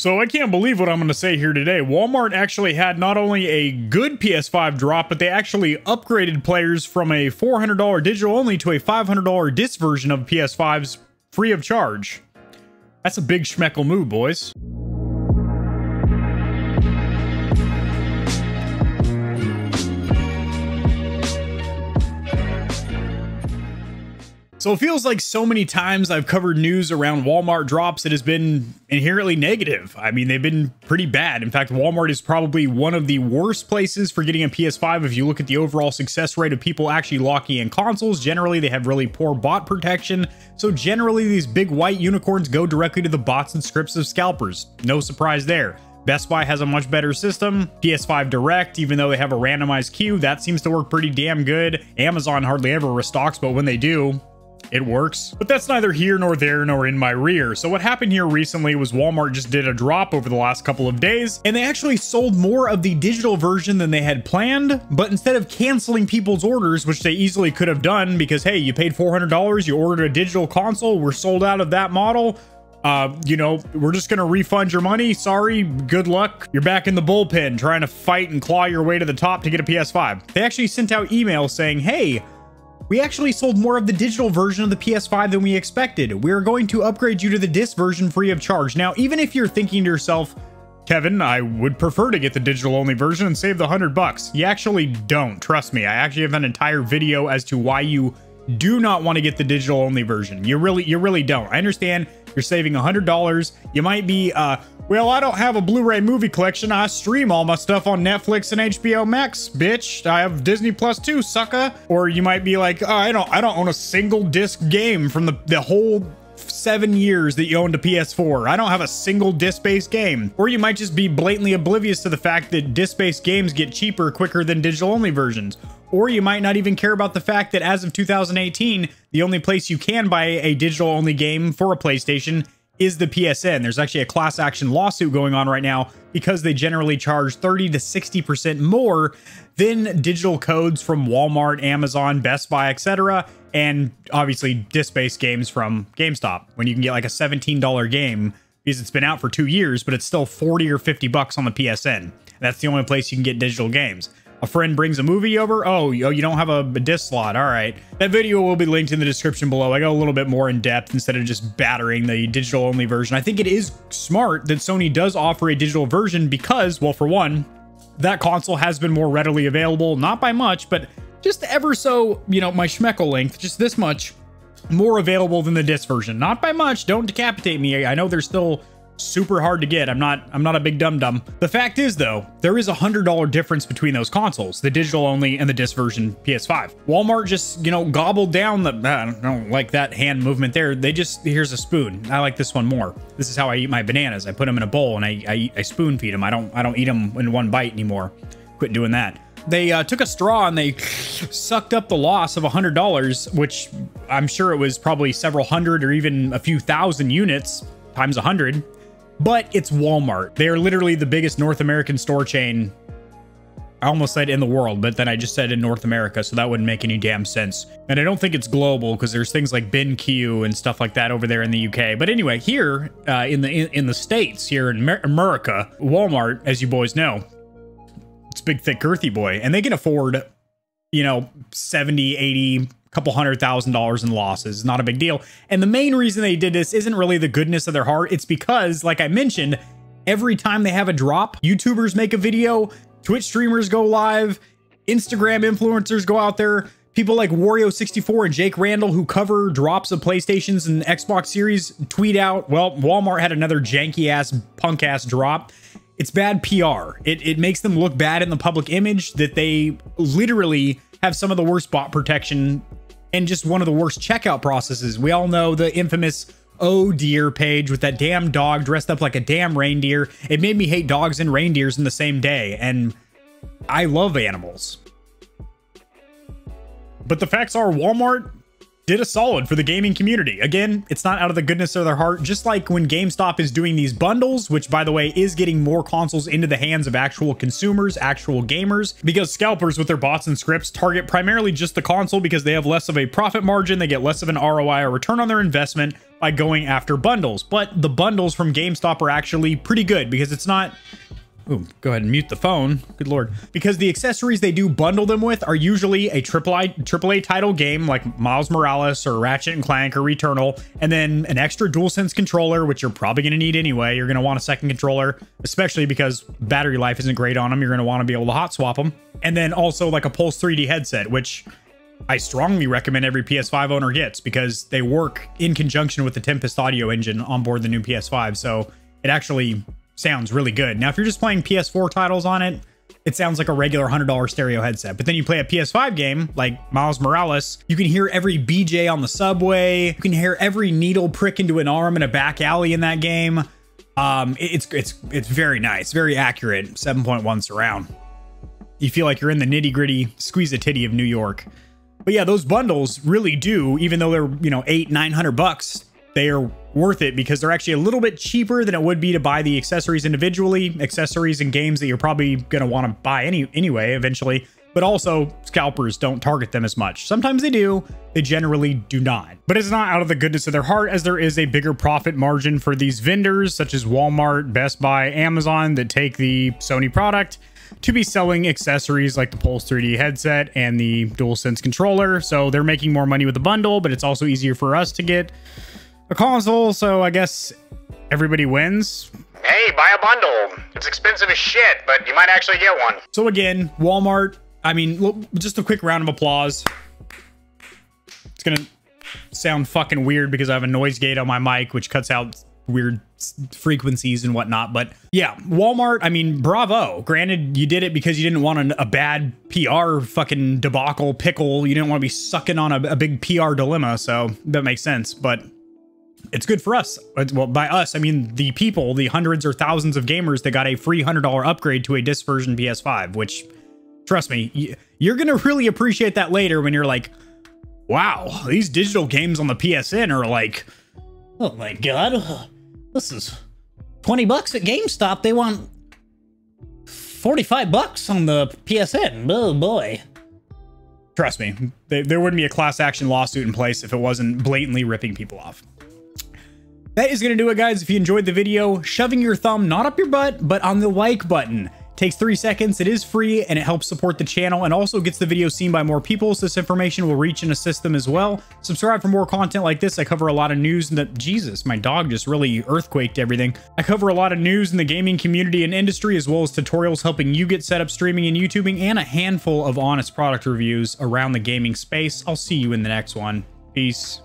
So I can't believe what I'm going to say here today. Walmart actually had not only a good PS5 drop, but they actually upgraded players from a $400 digital only to a $500 disc version of PS5s free of charge. That's a big schmeckle move, boys. So it feels like so many times I've covered news around Walmart drops it has been inherently negative. I mean, they've been pretty bad. In fact, Walmart is probably one of the worst places for getting a PS5 if you look at the overall success rate of people actually locking in consoles. Generally, they have really poor bot protection. So generally, these big white unicorns go directly to the bots and scripts of scalpers. No surprise there. Best Buy has a much better system. PS5 Direct, even though they have a randomized queue, that seems to work pretty damn good. Amazon hardly ever restocks, but when they do, it works. But that's neither here nor there nor in my rear. So what happened here recently was Walmart just did a drop over the last couple of days, and they actually sold more of the digital version than they had planned, but instead of canceling people's orders, which they easily could have done because, hey, you paid $400, you ordered a digital console, we're sold out of that model, uh, you know, we're just going to refund your money. Sorry, good luck. You're back in the bullpen trying to fight and claw your way to the top to get a PS5. They actually sent out emails saying, hey, we actually sold more of the digital version of the PS5 than we expected. We're going to upgrade you to the disc version free of charge. Now, even if you're thinking to yourself, Kevin, I would prefer to get the digital only version and save the 100 bucks. You actually don't, trust me. I actually have an entire video as to why you do not want to get the digital only version. You really you really don't. I understand you're saving $100. You might be uh well, I don't have a Blu-ray movie collection. I stream all my stuff on Netflix and HBO Max, bitch. I have Disney Plus too, sucker. Or you might be like, oh, I don't I don't own a single disc game from the, the whole seven years that you owned a PS4. I don't have a single disc-based game. Or you might just be blatantly oblivious to the fact that disc-based games get cheaper quicker than digital-only versions. Or you might not even care about the fact that as of 2018, the only place you can buy a digital-only game for a PlayStation is the PSN. There's actually a class action lawsuit going on right now because they generally charge 30 to 60% more than digital codes from Walmart, Amazon, Best Buy, etc. And obviously disc-based games from GameStop when you can get like a $17 game because it's been out for two years, but it's still 40 or 50 bucks on the PSN. That's the only place you can get digital games a friend brings a movie over. Oh, you don't have a, disc slot. All right. That video will be linked in the description below. I go a little bit more in depth instead of just battering the digital only version. I think it is smart that Sony does offer a digital version because, well, for one, that console has been more readily available, not by much, but just ever so, you know, my schmeckle length, just this much more available than the disc version. Not by much. Don't decapitate me. I know there's still super hard to get. I'm not I'm not a big dum dum. The fact is though, there is a hundred dollar difference between those consoles, the digital only and the disc version PS5. Walmart just you know gobbled down the I don't like that hand movement there. They just here's a spoon. I like this one more. This is how I eat my bananas. I put them in a bowl and I I, I spoon feed them. I don't I don't eat them in one bite anymore. Quit doing that they uh, took a straw and they sucked up the loss of a hundred dollars, which I'm sure it was probably several hundred or even a few thousand units times a hundred but it's Walmart. They are literally the biggest North American store chain. I almost said in the world, but then I just said in North America, so that wouldn't make any damn sense. And I don't think it's global because there's things like BenQ and stuff like that over there in the UK. But anyway, here uh, in the in, in, the states, here in America, Walmart, as you boys know, it's big, thick, girthy boy, and they can afford, you know, 70, 80, couple hundred thousand dollars in losses. Not a big deal. And the main reason they did this isn't really the goodness of their heart. It's because, like I mentioned, every time they have a drop, YouTubers make a video, Twitch streamers go live, Instagram influencers go out there. People like Wario64 and Jake Randall, who cover drops of PlayStations and Xbox Series, tweet out, well, Walmart had another janky ass, punk ass drop. It's bad PR. It, it makes them look bad in the public image that they literally have some of the worst bot protection and just one of the worst checkout processes. We all know the infamous oh dear page with that damn dog dressed up like a damn reindeer. It made me hate dogs and reindeers in the same day, and I love animals. But the facts are Walmart did a solid for the gaming community. Again, it's not out of the goodness of their heart, just like when GameStop is doing these bundles, which by the way is getting more consoles into the hands of actual consumers, actual gamers, because scalpers with their bots and scripts target primarily just the console because they have less of a profit margin, they get less of an ROI or return on their investment by going after bundles. But the bundles from GameStop are actually pretty good because it's not Ooh, go ahead and mute the phone. Good lord. Because the accessories they do bundle them with are usually a AAA, AAA title game like Miles Morales or Ratchet and Clank or Returnal, and then an extra DualSense controller, which you're probably going to need anyway. You're going to want a second controller, especially because battery life isn't great on them. You're going to want to be able to hot swap them. And then also like a Pulse 3D headset, which I strongly recommend every PS5 owner gets because they work in conjunction with the Tempest audio engine on board the new PS5. So it actually sounds really good. Now, if you're just playing PS4 titles on it, it sounds like a regular $100 stereo headset. But then you play a PS5 game like Miles Morales, you can hear every BJ on the subway. You can hear every needle prick into an arm in a back alley in that game. Um, it's it's it's very nice, very accurate. 7.1 surround. You feel like you're in the nitty gritty, squeeze a titty of New York. But yeah, those bundles really do, even though they're you know eight, nine hundred bucks they are worth it because they're actually a little bit cheaper than it would be to buy the accessories individually, accessories and games that you're probably going to want to buy any anyway eventually. But also, scalpers don't target them as much. Sometimes they do, they generally do not. But it's not out of the goodness of their heart, as there is a bigger profit margin for these vendors, such as Walmart, Best Buy, Amazon, that take the Sony product to be selling accessories like the Pulse 3D headset and the DualSense controller. So they're making more money with the bundle, but it's also easier for us to get a console, so I guess everybody wins. Hey, buy a bundle. It's expensive as shit, but you might actually get one. So again, Walmart, I mean, just a quick round of applause. It's gonna sound fucking weird because I have a noise gate on my mic, which cuts out weird frequencies and whatnot. But yeah, Walmart, I mean, bravo. Granted, you did it because you didn't want an, a bad PR fucking debacle pickle. You didn't want to be sucking on a, a big PR dilemma. So that makes sense. But it's good for us. Well, by us, I mean the people, the hundreds or thousands of gamers that got a free $100 upgrade to a disc version PS5, which, trust me, you're going to really appreciate that later when you're like, wow, these digital games on the PSN are like, oh my god, this is 20 bucks at GameStop. They want 45 bucks on the PSN. Oh boy. Trust me, there wouldn't be a class action lawsuit in place if it wasn't blatantly ripping people off. That is going to do it, guys. If you enjoyed the video, shoving your thumb not up your butt, but on the like button. Takes three seconds, it is free, and it helps support the channel and also gets the video seen by more people, so this information will reach and assist them as well. Subscribe for more content like this. I cover a lot of news in the... Jesus, my dog just really earthquaked everything. I cover a lot of news in the gaming community and industry, as well as tutorials helping you get set up streaming and YouTubing, and a handful of honest product reviews around the gaming space. I'll see you in the next one. Peace.